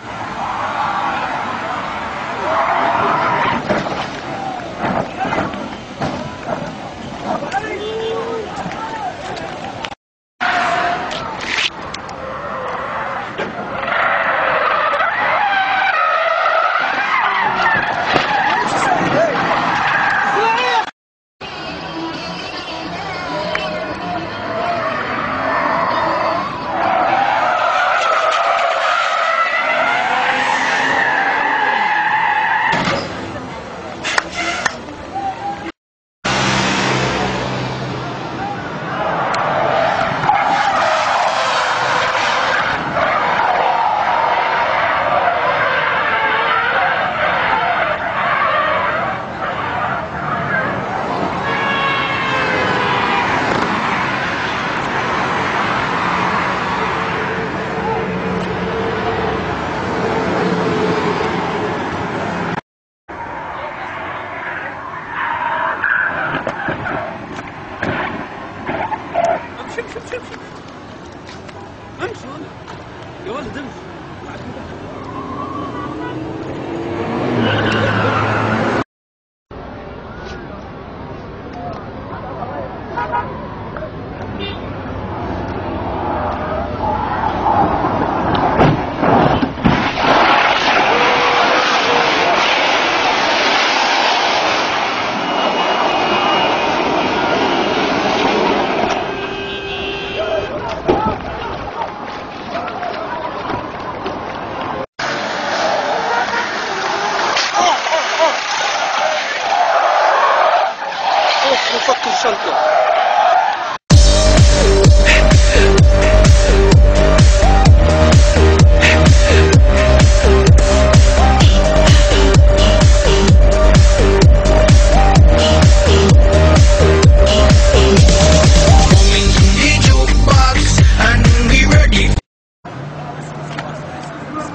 Bye. امشي. يا ولد امشي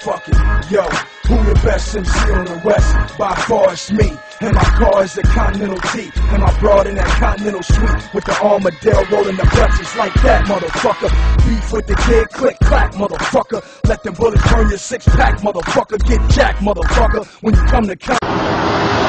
Fuck it, yo. Who the best MC on the West? By far it's me. And my car is a Continental T. And my broad in that Continental suite. With the Armadale rolling the butts like that, motherfucker. Beef with the kid, click, clack, motherfucker. Let them bullets burn your six pack, motherfucker. Get jacked, motherfucker. When you come to count.